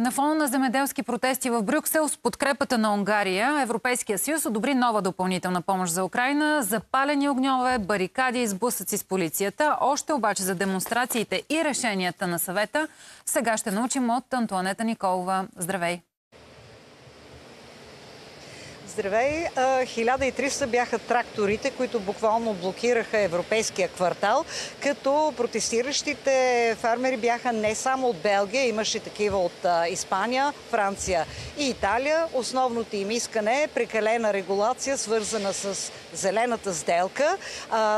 На фона на земеделски протести в Брюксел с подкрепата на Унгария, Европейския съюз одобри нова допълнителна помощ за Украина, запалени огньове, барикади и сблъсъци с полицията. Още обаче за демонстрациите и решенията на съвета сега ще научим от Антуанета Николова. Здравей! Здравей! 1300 бяха тракторите, които буквално блокираха европейския квартал, като протестиращите фермери бяха не само от Белгия, имаше такива от Испания, Франция и Италия. Основното им искане е прекалена регулация, свързана с зелената сделка.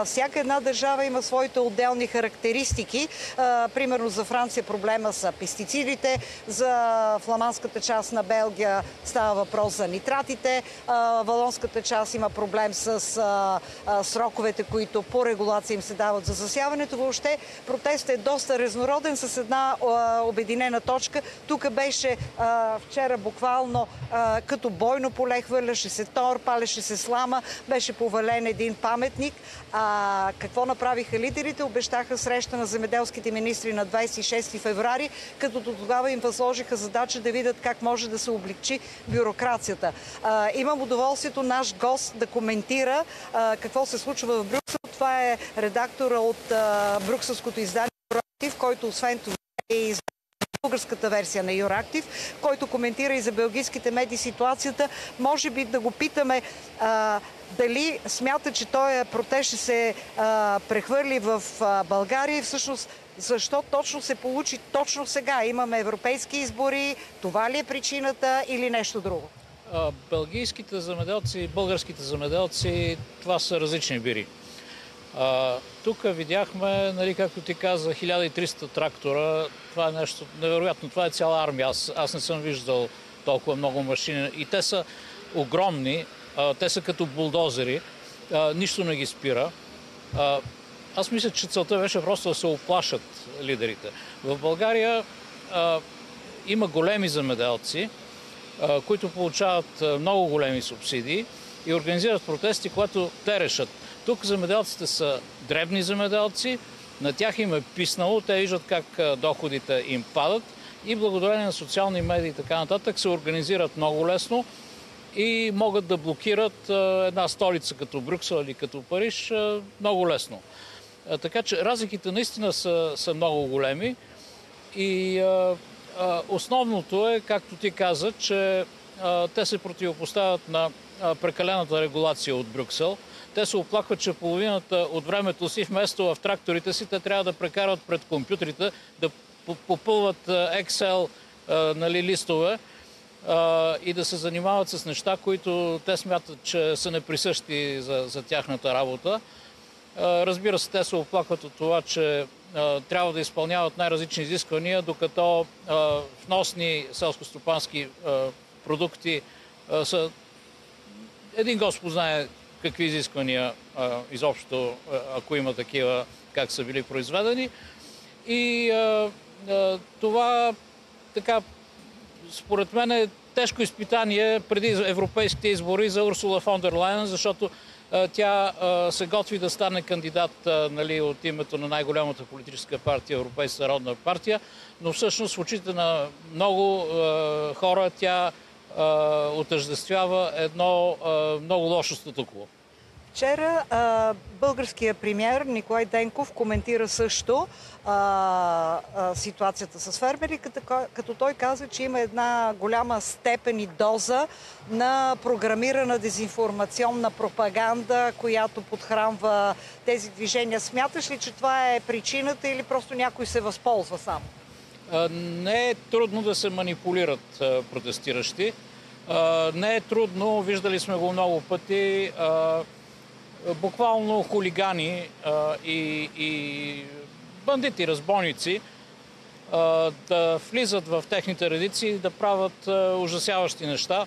Всяка една държава има своите отделни характеристики. Примерно за Франция проблема са пестицидите, за фламандската част на Белгия става въпрос за нитратите, Валонската част има проблем с сроковете, които по регулация им се дават за засяването. Въобще протестът е доста разнороден с една обединена точка. Тук беше вчера буквално като бойно поле, хвърляше се тор, палеше се слама, беше повален един паметник. А, какво направиха лидерите? Обещаха среща на земеделските министри на 26 феврари, като до тогава им възложиха задача да видят как може да се облегчи бюрокрацията. А, имам удоволствието наш гост да коментира а, какво се случва в Брюксел. Това е редактора от а, брюкселското издание в който освен това е из българската версия на Юрактив, който коментира и за белгийските медии ситуацията. Може би да го питаме а, дали смята, че той протест ще се а, прехвърли в а, България и всъщност защо точно се получи точно сега? Имаме европейски избори, това ли е причината или нещо друго? Белгийските замеделци и българските замеделци, това са различни бири. тук видяхме, нали, както ти каза, 1300 трактора. Това е нещо невероятно. Това е цяла армия. Аз, аз не съм виждал толкова много машини. И те са огромни. Те са като булдозери. Нищо не ги спира. Аз мисля, че целта беше просто да се оплашат лидерите. В България има големи замеделци, които получават много големи субсидии и организират протести, когато те решат. Тук земеделците са дребни земеделци, на тях им е писнало, те виждат как доходите им падат и благодарение на социални медии и така нататък се организират много лесно и могат да блокират една столица като Брюксел или като Париж много лесно. Така че разликите наистина са, са много големи и Основното е, както ти каза, че те се противопоставят на прекалената регулация от Брюксел. Те се оплакват, че половината от времето си, вместо в тракторите си, те трябва да прекарат пред компютрите, да попълват Excel нали, листове и да се занимават с неща, които те смятат, че са неприсъщи за, за тяхната работа. Разбира се, те се оплакват от това, че трябва да изпълняват най-различни изисквания, докато вносни селско-стопански продукти са... Един Господ знае какви изисквания изобщо, ако има такива, как са били произведени. И това така, според мен е тежко изпитание преди европейските избори за Урсула фон дер Лайен, защото тя се готви да стане кандидат нали, от името на най-голямата политическа партия, Европейска народна партия, но всъщност в очите на много хора тя отъждествява едно много лошо статукво. Вчера а, българския премьер Николай Денков коментира също а, а, ситуацията с фермери, като, като той каза, че има една голяма степен и доза на програмирана дезинформационна пропаганда, която подхранва тези движения. Смяташ ли, че това е причината или просто някой се възползва само? Не е трудно да се манипулират протестиращи. Не е трудно, виждали сме го много пъти буквално хулигани а, и, и бандити, разбойници а, да влизат в техните редици и да правят а, ужасяващи неща.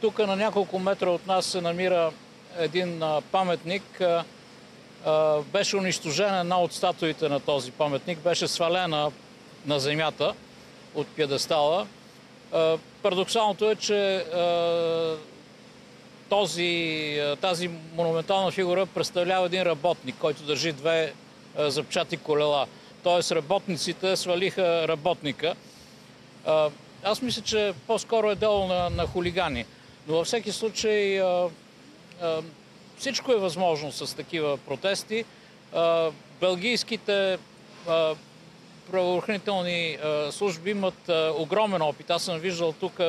Тук на няколко метра от нас се намира един паметник. Беше унищожена една от статуите на този паметник, беше свалена на земята от пьедестала. Парадоксалното е, че този, е, тази монументална фигура представлява един работник, който държи две е, запчати колела. Тоест работниците свалиха работника. Е, аз мисля, че по-скоро е дело на, на хулигани. Но във всеки случай всичко е възможно с такива протести. Белгийските правоохранителни служби имат огромен опит. Аз съм виждал тук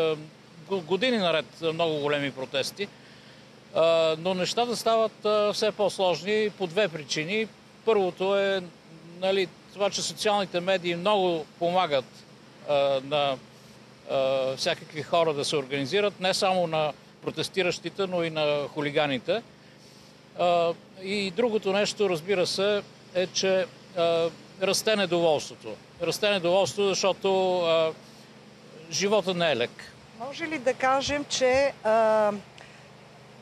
години наред много големи протести. Но нещата стават все по-сложни по две причини. Първото е нали, това, че социалните медии много помагат на всякакви хора да се организират, не само на протестиращите, но и на хулиганите. И другото нещо, разбира се, е, че расте недоволството. Расте недоволството, защото живота не е лек. Може ли да кажем, че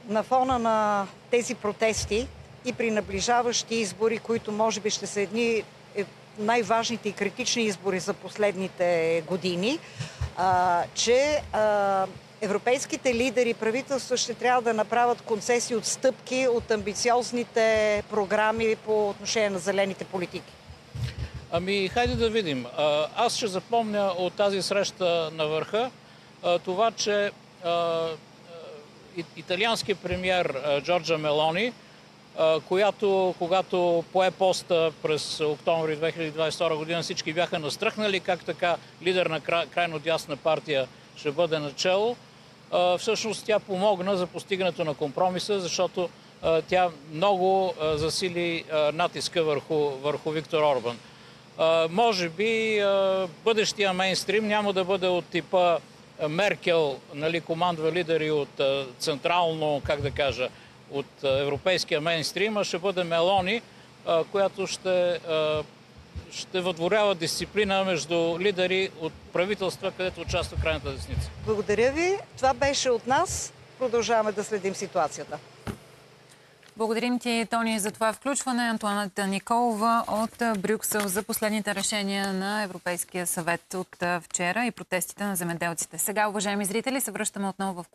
на фона на тези протести и при наближаващи избори, които може би ще са едни е, най-важните и критични избори за последните години, че европейските лидери и правителства ще трябва да направят концесии отстъпки от амбициозните програми по отношение на зелените политики? Ами, хайде да видим. Аз ще запомня от тази среща на върха това, че а, а, и- италианският премьер Джорджа Мелони, която, когато пое поста през октомври 2022 година, всички бяха настръхнали как така лидер на кра- крайно дясна партия ще бъде начало. Всъщност тя помогна за постигането на компромиса, защото тя много засили натиска върху, върху Виктор Орбан. Може би бъдещия мейнстрим няма да бъде от типа Меркел, нали, командва лидери от централно, как да кажа, от европейския мейнстрим, а ще бъде Мелони, която ще, ще въдворява дисциплина между лидери от правителства, където участва крайната десница. Благодаря ви. Това беше от нас. Продължаваме да следим ситуацията. Благодарим ти, Тони, за това включване. Антуаната Николова от Брюксел за последните решения на Европейския съвет от вчера и протестите на земеделците. Сега, уважаеми зрители, се връщаме отново в